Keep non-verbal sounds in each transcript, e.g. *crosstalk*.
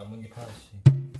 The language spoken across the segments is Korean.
나뭇잎 하나씩.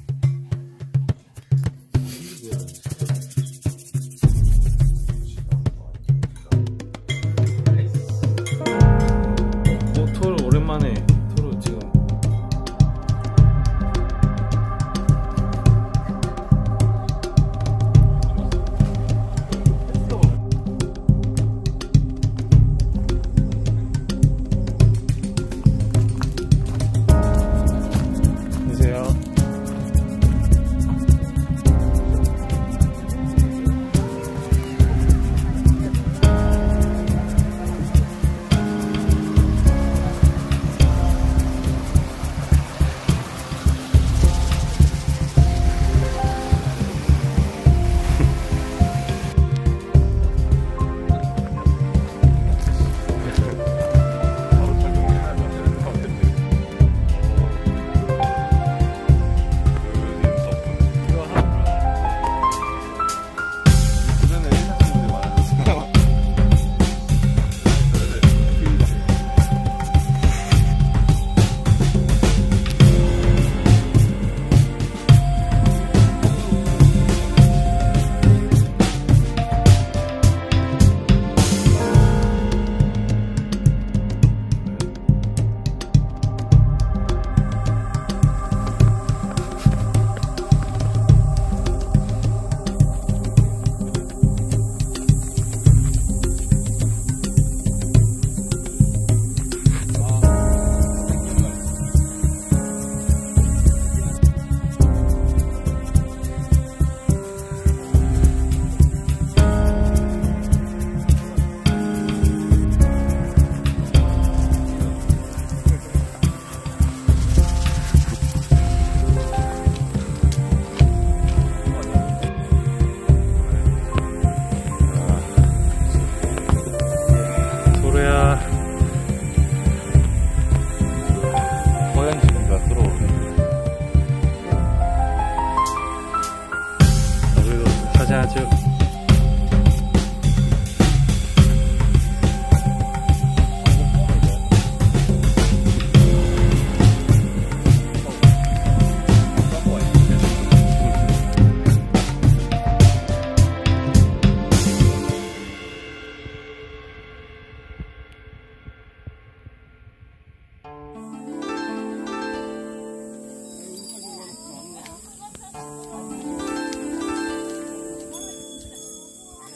下就。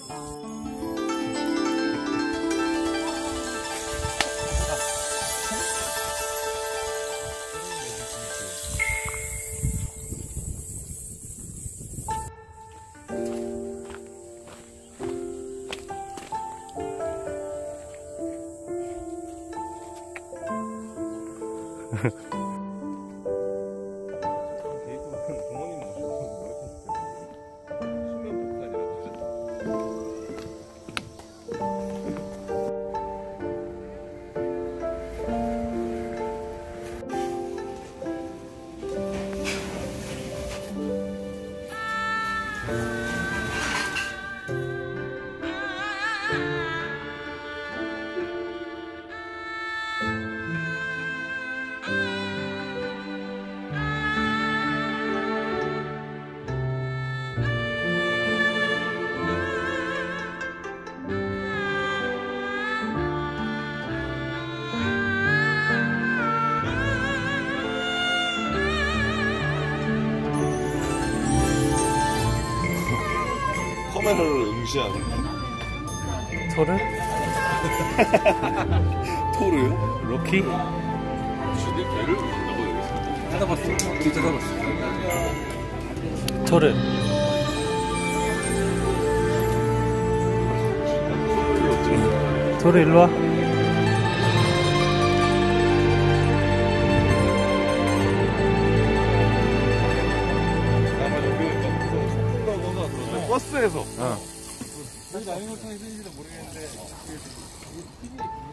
Ha ha. Bye. 카메라를 응시하는 토르? *laughs* 토르요? 로키? 근데 배를 나고 찾아봤어. 뒤 찾아봤어. 토르 토르 일로와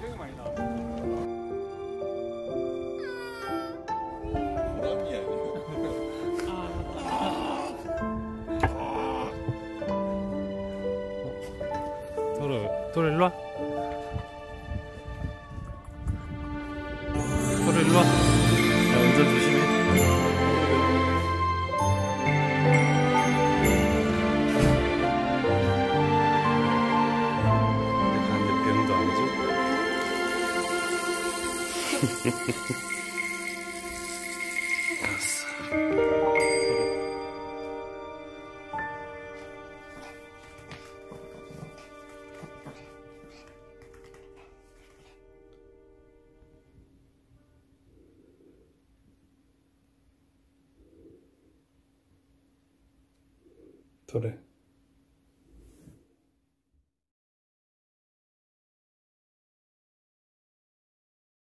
굉장히 많이 토르 일로 와 それ？